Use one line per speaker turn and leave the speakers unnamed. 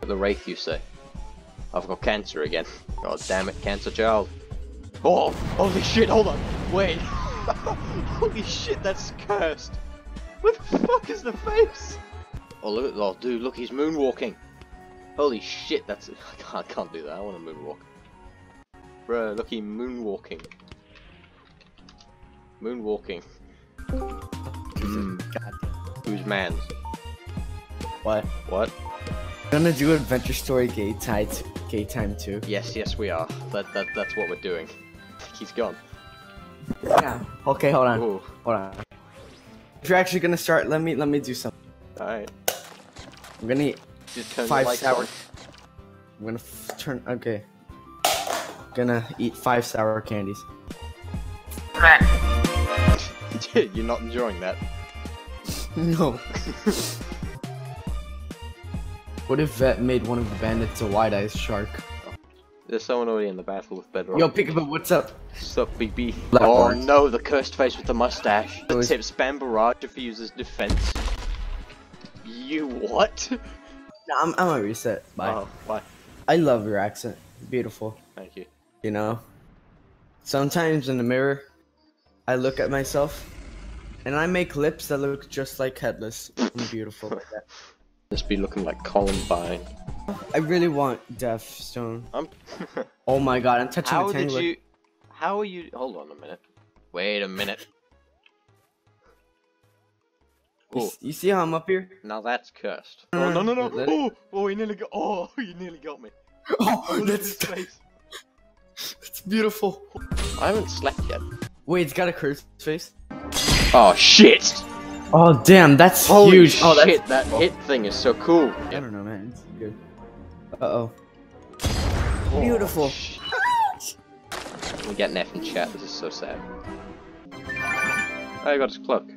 The Wraith, you say? I've got cancer again. God damn it, cancer child. Oh, holy shit, hold on. Wait. holy shit, that's cursed. What the fuck is the face? Oh, look at, oh, dude, look, he's moonwalking. Holy shit, that's, I can't, I can't do that, I want to moonwalk. Bruh, look, he moonwalking. Moonwalking. Hmm.
God.
Who's man's?
What?
What?
Gonna do Adventure Story Gay Time, Gay Time too.
Yes, yes, we are. That, that, that's what we're doing. He's gone.
Yeah. Okay, hold on.
Ooh,
Hold on. If you're actually gonna start, let me let me do something.
alright.
I'm gonna eat five sour.
on.
I'm gonna f turn. Okay. Gonna eat five sour candies.
You're not enjoying that.
No. what if Vet made one of the bandits a wide-eyed shark?
There's someone already in the battle with Bedrock.
Yo, Peekaboo, what's up?
Sup, BB?
Black
oh
Bart.
no, the cursed face with the mustache. The
Always-
tip spam barrage if he uses defense. You what?
Nah, I'm, I'm gonna reset. Bye.
Oh, why?
I love your accent. Beautiful.
Thank you.
You know. Sometimes in the mirror, I look at myself, and I make lips that look just like headless. I'm beautiful like that.
Just be looking like Columbine.
I really want Death Stone.
I'm.
Oh my god, I'm touching
how
the
did you? How are you? Hold on a minute. Wait a minute.
You,
Oh,
you see how I'm up here?
now that's cursed.
No,
Oh no
no,
no no!
let- let
Oh, oh, you nearly got. Oh, you nearly got me.
Oh,
Oh, look at his
that's,
face.
that's beautiful.
I haven't slept yet.
Wait, it's got a cursed face.
Oh shit!
Oh damn, that's
Holy
huge. Oh, that's.
shit! That hit thing is so cool.
I don't know, man. It's good. Uh oh.
Oh,
Beautiful.
shit. We get an F in chat. This is so sad. Oh, I got his cloak.